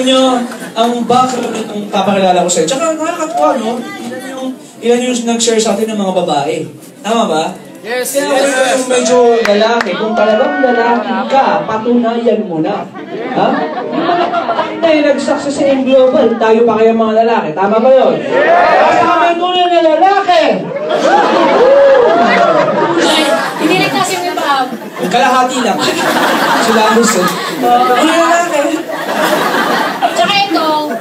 alam nyo, ang background nitong papakilala ko sa'yo. Tsaka nakakatuwa, no? Ilan yung, ilan yung nag-share sa atin ng mga babae. Tama ba? Yes, Kaya yes, kung yes. medyo lalaki, kung talagang lalaki ka, patunayan mo na. Ha? Yung mga kapatid na yung nag-success sa in global, tayo pa kaya mga lalaki. Tama ba yun? Yes! Kaya may tunay na lalaki! Hindi nagtasim yung. Yung kalahati lang. Sila ang gusto. Mga lalaki.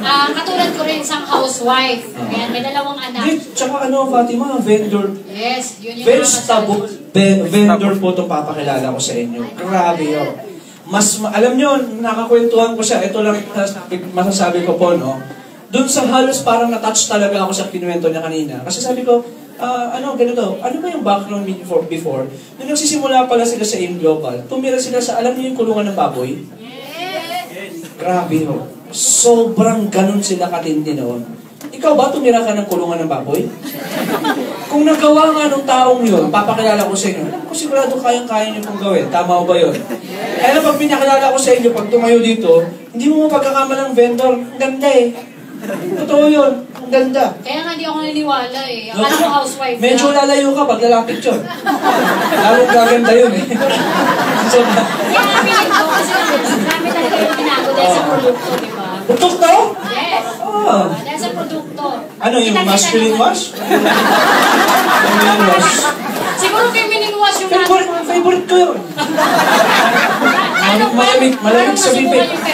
Ah, katulad ko rin isang housewife. Ayan, may dalawang anak. Eh, tsaka ano, Fatima, vendor. Yes, yun yung Vegetable ve- vendor po itong papakilala ko sa inyo. Grabe yun. Mas, ma- alam nyo, nakakwentuhan ko siya. Ito lang mas- masasabi ko po, no? Doon sa halos parang na-touch talaga ako sa kinuwento niya kanina. Kasi sabi ko, ah, ano, ganito, ano ba yung background me before, before? Nung nagsisimula pala sila sa AIM Global, tumira sila sa, alam niyo yung kulungan ng baboy? Grabe ho. Sobrang ganun sila katindi noon. Ikaw ba tumira ka ng kulungan ng baboy? Kung nagawa nga ng taong yun, papakilala ko sa inyo, alam ko sigurado kayang-kaya niyo pong gawin. Tama ba yun? Kaya lang pag pinakilala ko sa inyo, pag tumayo dito, hindi mo mapagkakamalang vendor. Ang ganda eh. Totoo yun. Ang ganda. Kaya nga hindi ako naniniwala eh. Akala ko housewife Medyo lang. lalayo ka pag lalapit yun. Lalong gaganda yun eh. so, Kaya ko kasi tinago dahil sa produkto, di ba? Tutok to? Yes. Ah. Dahil sa produkto. Ano yung Kita-kita masculine naman. wash? Masculine wash. Siguro feminine wash yung natin. Favorite, favorite ko yun. Ano, Malamig- paano- malamig paano sa bibig. feminine?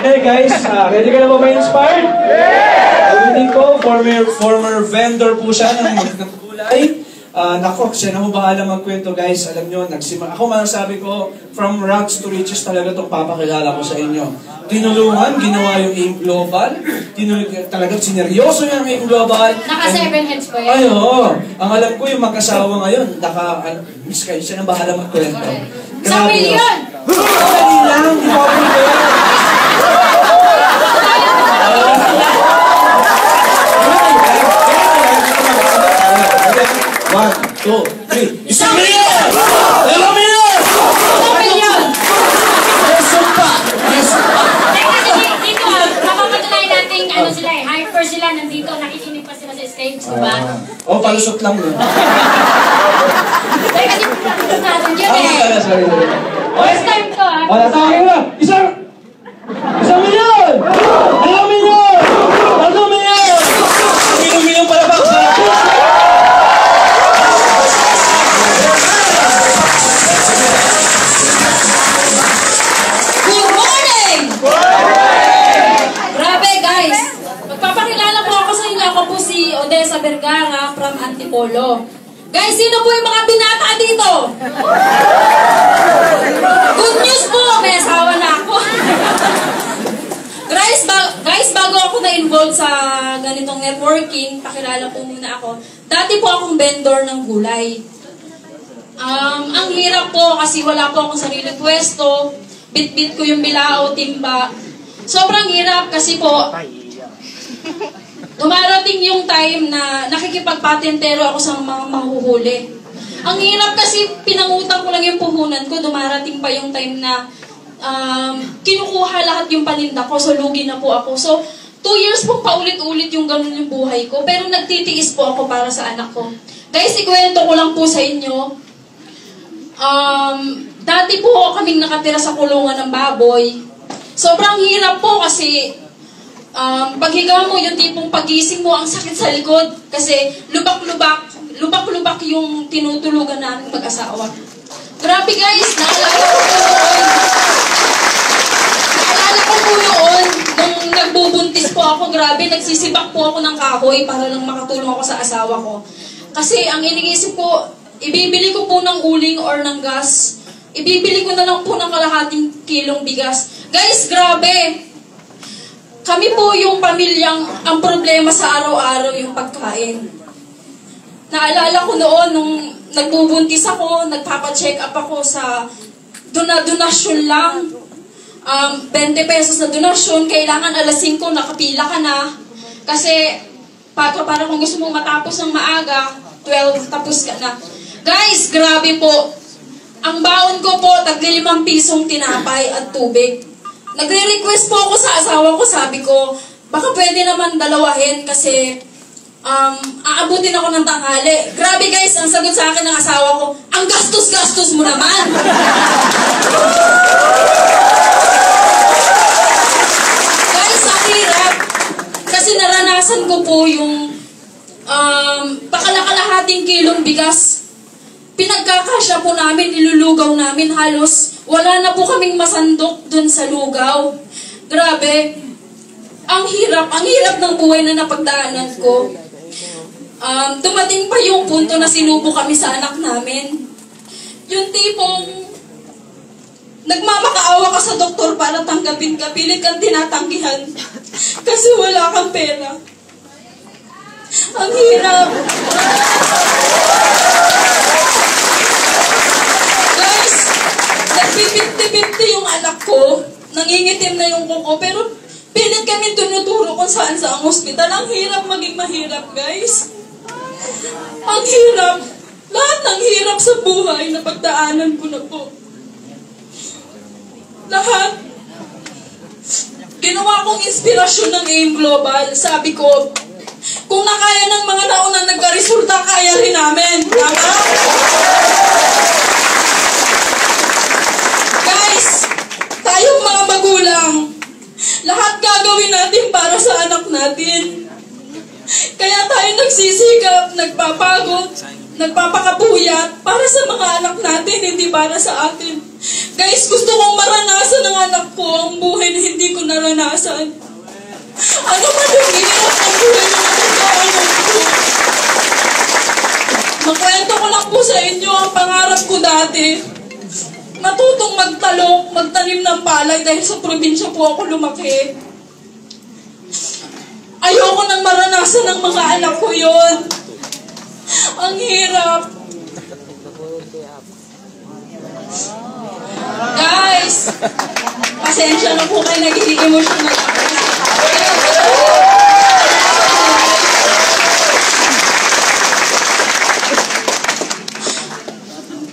Hey guys, ah, ready ka na ba ma-inspired? Former, former vendor po siya ng gulay. Ah, nako, siya na bahala magkwento guys. Alam nyo, nagsima, ako masasabi ko, from rags to riches talaga itong papakilala ko sa inyo. Tinulungan, ginawa yung AIM Global. Tinulungan, talagang sineryoso yung AIM Global. Naka seven heads pa Ay, yan. oo. Ang alam ko yung magkasawa ngayon, naka, ano, miss kayo, siya na bahala magkwento. Isang Grabe, no? milyon! Dali lang, di pa ako pwede. One, two, three. Isang milyon! Dalawang milyon! Isang milyon! Peso pa! Peso pa! Eh, kasi di- dito, ah, mapapatunayan natin, ano sila eh, hyper sila, nandito, nakikinig pa sila sa stage, di ba? Palusot lang yun. Eh, kasi pinapanood natin yun Ah, eh. sorry, sorry. First time to ah. Wala sa akin na! Antipolo. Guys, sino po yung mga binata dito? Good news po! May asawa na ako. guys, ba- guys, bago ako na-involve sa ganitong networking, pakilala po muna ako. Dati po akong vendor ng gulay. Um, ang hirap po kasi wala po akong sariling pwesto. Bit-bit ko yung bilao, timba. Sobrang hirap kasi po dumarating yung time na nakikipagpatentero ako sa mga mahuhuli. Ang hirap kasi pinangutang ko lang yung puhunan ko, dumarating pa yung time na um, kinukuha lahat yung paninda ko, so lugi na po ako. So, two years po paulit-ulit yung ganun yung buhay ko, pero nagtitiis po ako para sa anak ko. Guys, ikwento ko lang po sa inyo, Um, dati po kaming nakatira sa kulungan ng baboy. Sobrang hirap po kasi um, paghiga mo, yung tipong pagising mo, ang sakit sa likod. Kasi lubak-lubak, lubak-lubak yung tinutulugan namin mag-asawa. Grabe guys, naalala ko po noon. Naalala ko po noon, nung nagbubuntis po ako, grabe, nagsisibak po ako ng kahoy para lang makatulong ako sa asawa ko. Kasi ang iniisip ko, ibibili ko po ng uling or ng gas. Ibibili ko na lang po ng kalahating kilong bigas. Guys, grabe! Kami po yung pamilyang ang problema sa araw-araw yung pagkain. Naalala ko noon nung nagbubuntis ako, nagpapa-check up ako sa dona-donasyon lang. Um, 20 pesos na donasyon, kailangan alas 5 nakapila ka na. Kasi para, para kung gusto mong matapos ng maaga, 12, tapos ka na. Guys, grabe po. Ang baon ko po, tagli limang pisong tinapay at tubig. Nagre-request po ako sa asawa ko, sabi ko, baka pwede naman dalawahin kasi um, aabutin ako ng tanghali. Grabe guys, ang sagot sa akin ng asawa ko, ang gastos-gastos mo naman. guys, ang hirap. Kasi naranasan ko po yung um, pakalakalahating kilong bigas. Pinagkakasya po namin, ilulugaw namin halos. Wala na po kaming masandok dun sa lugaw. Grabe. Ang hirap, ang hirap ng buhay na napagdaanan ko. Um, dumating pa yung punto na sinubo kami sa anak namin. Yung tipong nagmamakaawa ka sa doktor para tanggapin ka, pilit kang tinatanggihan kasi wala kang pera. Ang hirap. Guys, nagpipipti-pipti yung anak ko, nangingitim na yung kuko, pero pilit kami tunuturo kung saan sa ang hospital. Ang hirap maging mahirap, guys. Ang hirap. Lahat ng hirap sa buhay na pagdaanan ko na po. Lahat. Ginawa kong inspirasyon ng AIM Global. Sabi ko, kung nakaya ng mga naunang nagka-resulta, kaya rin namin. Tama? Guys, tayong mga magulang, lahat gagawin natin para sa anak natin. Kaya tayo nagsisikap, nagpapagod, nagpapakapuyat para sa mga anak natin, hindi para sa atin. Guys, gusto kong maranasan ng anak ko ang buhay na hindi ko naranasan. Ano man yung hirap ng buhay na napagdaanan ko. Makwento ko lang po sa inyo ang pangarap ko dati. Matutong magtalong, magtanim ng palay dahil sa probinsya po ako lumaki. Ayoko nang maranasan ng mga anak ko yon. Ang hirap. Guys, pasensya na po kayo nagiging emotional ako.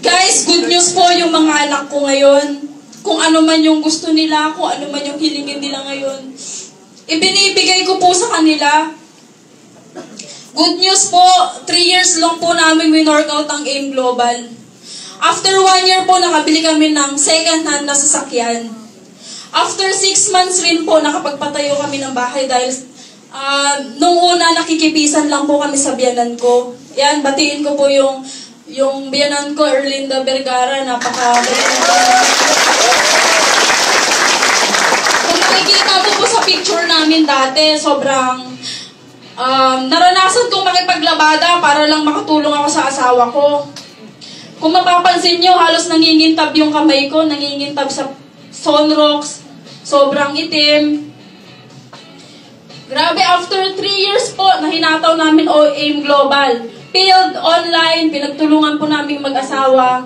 Guys, good news po yung mga anak ko ngayon. Kung ano man yung gusto nila, kung ano man yung hilingin nila ngayon. Ibinibigay ko po sa kanila. Good news po, 3 years long po namin winorkout ang AIM Global. After 1 year po, nakabili kami ng second hand na sasakyan. After 6 months rin po, nakapagpatayo kami ng bahay dahil ah, nung una nakikipisan lang po kami sa biyanan ko. Yan, batiin ko po yung yung biyanan ko, Erlinda Vergara, napaka Kung nakikita mo po sa picture namin dati, sobrang um, naranasan kong makipaglabada para lang makatulong ako sa asawa ko. Kung mapapansin nyo, halos nangingintab yung kamay ko, nangingintab sa sunrocks, sobrang itim. Grabe, after 3 years po, nahinataw namin o AIM Global. Field, online, pinagtulungan po namin mag-asawa.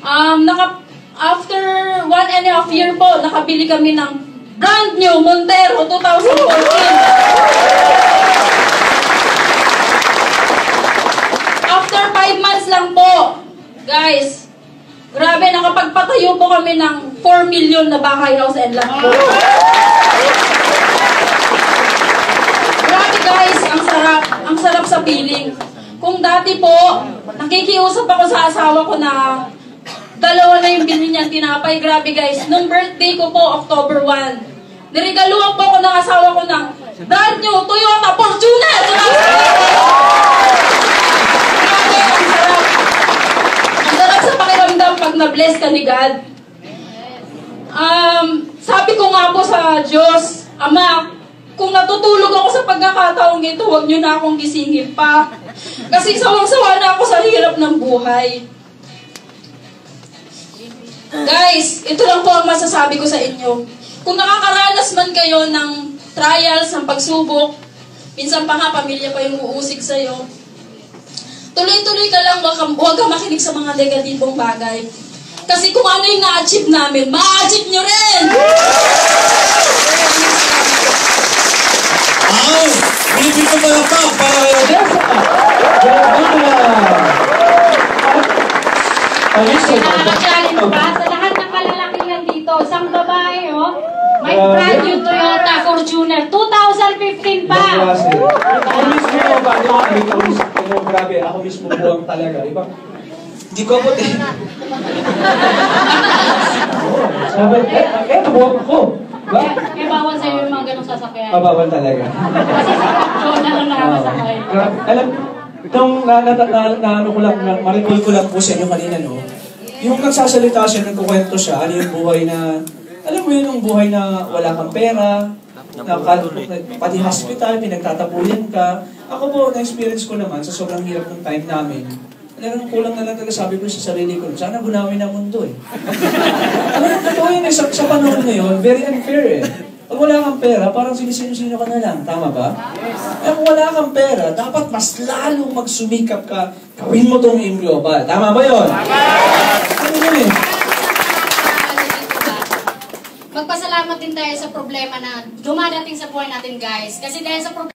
Um, naka, after one and a half year po, nakabili kami ng brand new Montero 2014. After five months lang po, guys, grabe, nakapagpatayo po kami ng 4 million na bahay, house and lot po. Grabe guys, ang sarap, ang sarap sa feeling. Kung dati po, nakikiusap ako sa asawa ko na dalawa na yung bilhin niyang tinapay. Grabe guys, nung birthday ko po, October 1, niregaluhan po ako ng asawa ko ng brand new Toyota Fortuner! Grabe, ang sarap. Ang sarap sa pakiramdam pag na-bless ka ni God. Um, sabi ko nga po sa Diyos, Ama, kung natutulog ako sa pagkakataong ito, huwag niyo na akong gisingin pa. Kasi sawang-sawa na ako sa hirap ng buhay. Guys, ito lang po ang masasabi ko sa inyo. Kung nakakaranas man kayo ng trials, ng pagsubok, minsan pa nga pamilya pa yung uusig sa'yo, tuloy-tuloy ka lang, wag ka, makinig sa mga negatibong bagay. Kasi kung ano yung na-achieve namin, ma-achieve nyo rin! Wow! Bibig ko pala pa para kay Odessa! Panis Nakakasali mo ba? Sa lahat ng kalalakihan dito, isang babae, oh. May Grabe. brand new Toyota Fortuner. 2015 pa. klase. Ako mismo yung ba, yung ay, ako mismo, ano, grabe, ako mismo buwang talaga. Iba, hindi ko abot eh. Sabi, eh, eh, buwang ako. Ba? Kaya bawal sa'yo yung mga ganong sasakyan. Mababal talaga. Kasi si Kapto na lang nakakasakay. Grabe. Alam, itong na, na, na, na, na, ano ko lang, na, ko lang po sa inyo kanina, no? Yung nagsasalita siya, nagkukwento siya, ano yung buhay na, alam mo yun, yung buhay na wala kang pera, na, pati hospital, pinagtatapuyan ka. Ako po, na-experience ko naman sa sobrang hirap ng time namin. Talagang kulang na lang talaga sabi ko sa sarili ko, sana gunawin ang mundo eh. Alam mo, totoo yun eh, sa, sa panahon ngayon, very unfair eh. Pag wala kang pera, parang sinisino-sino ka na lang. Tama ba? Eh, kung wala kang pera, dapat mas lalong magsumikap ka. Gawin mo tong aim global. Tama ba yun? Tama! Ano yun eh? Magpasalamat din tayo sa problema na dumadating sa buhay natin guys. Kasi dahil sa problema